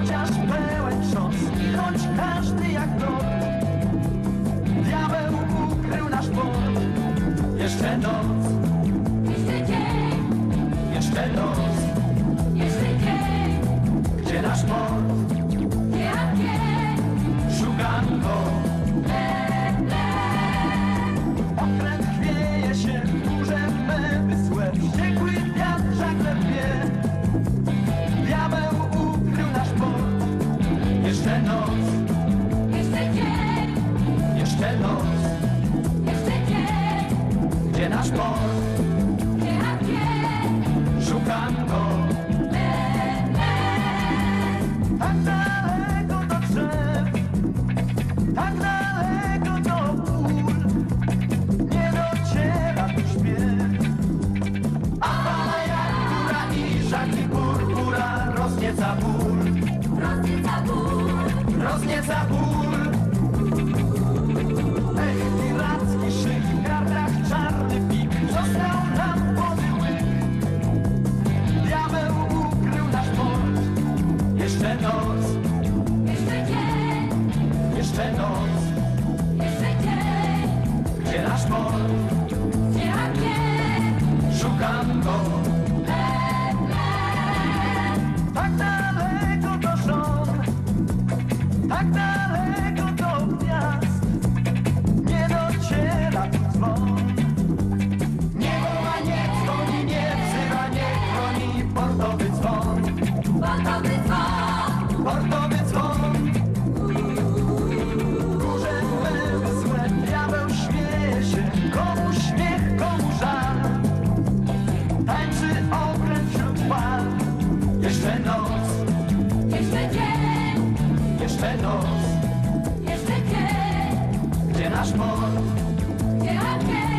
chociaż pełen trzoski, choć każdy jak grot. Diabeł ukrył nasz port. Jeszcze noc, Jeszcze dzień, jeszcze noc, jeszcze dzień, gdzie nasz port? gdzie a gdzie? Szukam go. Roznieca ból, Roznieca ból, roznieca ból. Ech, piracki szyk, w gardrach czarny pik, został nam pobyły. Diabeł ukrył nasz port, jeszcze noc. jeszcze dzień, Jeszcze noc, jeszcze dzień, gdzie nasz port? gdzie? Szukam go. Fuck! Jeszcze noc, jeszcze dzień, gdzie nasz port? gdzie a gdzie?